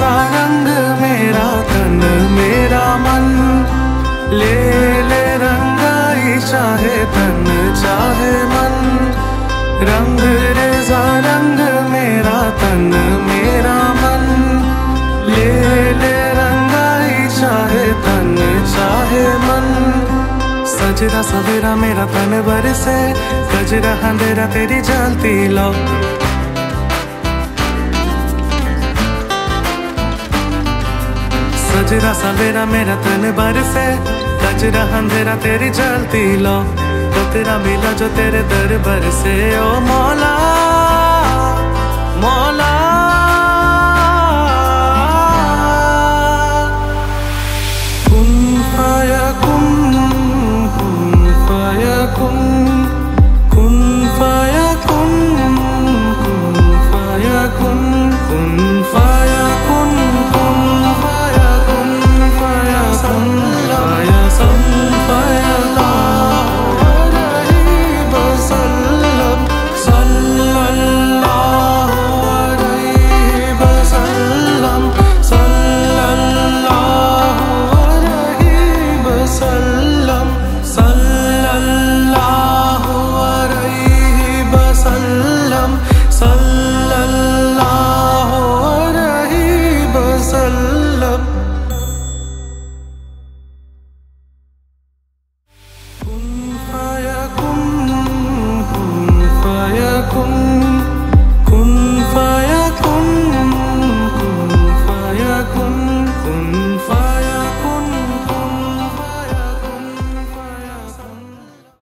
सा रंग मेरा तन, मेरा मन। ले ले रंगाई चाहे तन, चाहे मन। रंग रेजा, रंग मेरा तन, मेरा मन। ले ले रंगाई चाहे तन, चाहे मन। सजरा सवेरा मेरा तन बरसे गजरा अंधेरा तेरी जलती लो सजरा सवेरा मेरा तन बरसे कचरा अंधेरा तेरी जलती लो। तो तेरा मिला जो तेरे दर बरसे ओ मौत